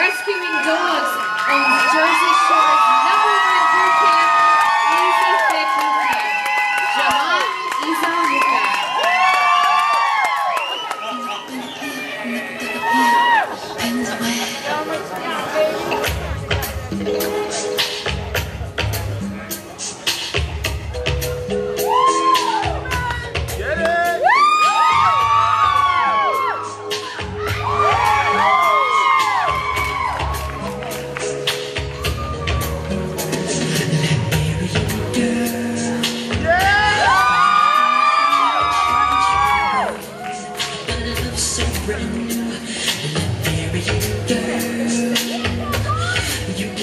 rescuing dogs on Jersey Shore's number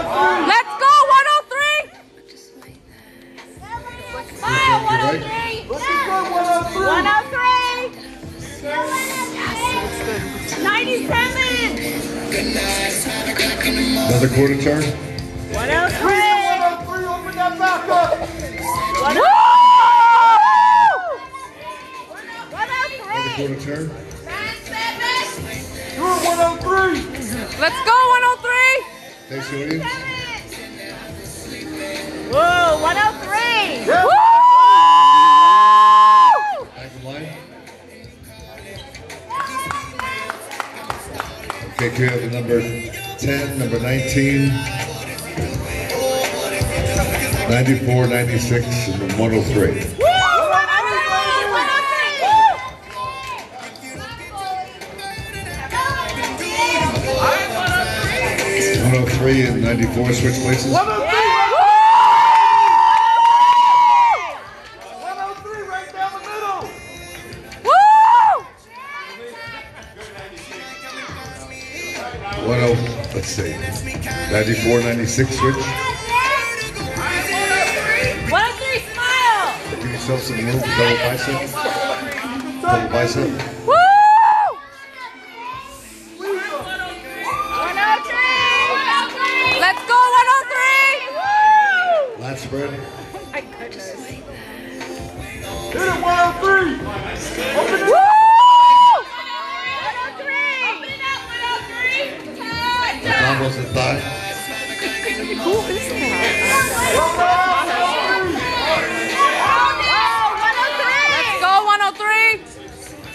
Let's go, 103! Smile, 103! Let's go, one of three. 103! 97! Another quarter turn. 103! One of three. Open that back up. Woo! Another quarter turn. Do it, one. Let's go, 103! Thanks, Williams. Whoa, 103! Yeah. Woo! Back in line. Okay, can we have the number 10, number 19, 94, 96, and 103. Woo! 103! 103! 103 and 94 switch places. One of three. Woo! One of three right down the middle. Woo! 10, let's see, 94, 96 switch. 103, smile! Give yourself some room double bicep. Double bicep.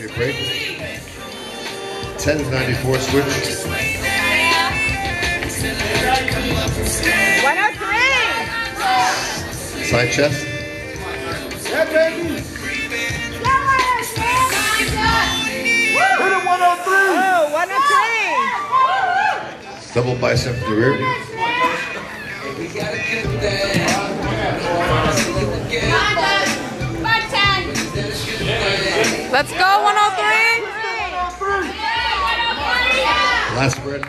Okay, break. 10 is 94 switch. 103! Side chest. Yeah, baby. Hit it, one of three. Oh, 103! Double bicep to the rear. Let's go, 103! Last spread.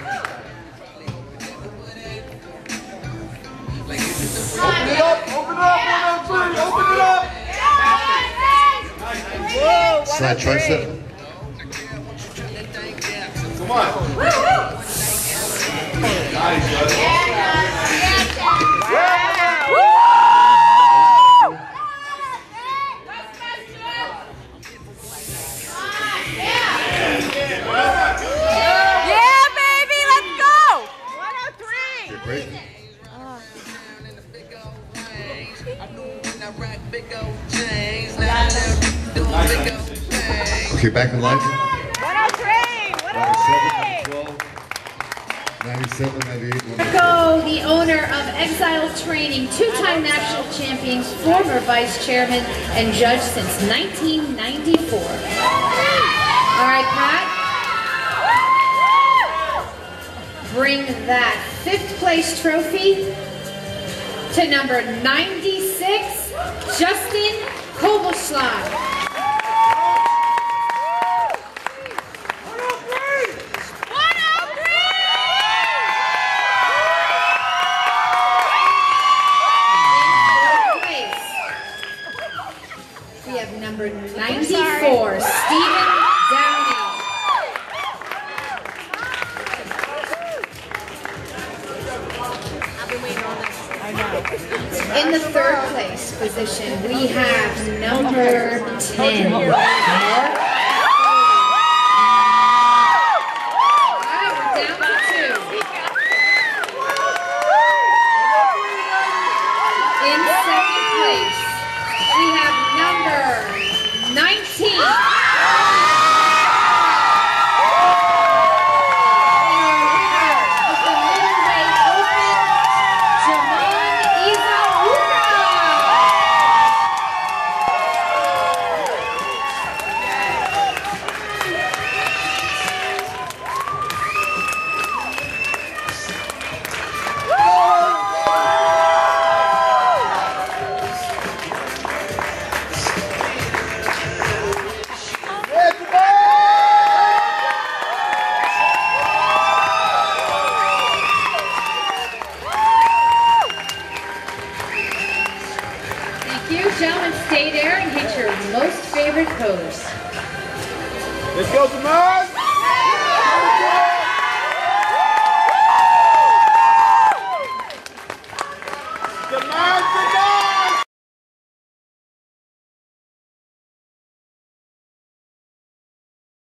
Open it up, open it up, one of three. Open it up. Whoa, Side tricep. Come on. Okay, back in line. 103. 97, 12, 97, 98, Go, the owner of Exile Training, two-time national champions, former vice chairman, and judge since 1994. All right, Pat. Bring that fifth place trophy to number 96, Justin Kobelschlag. In the third place position, we have number 10, most favorite pose. Let's go, Samaj!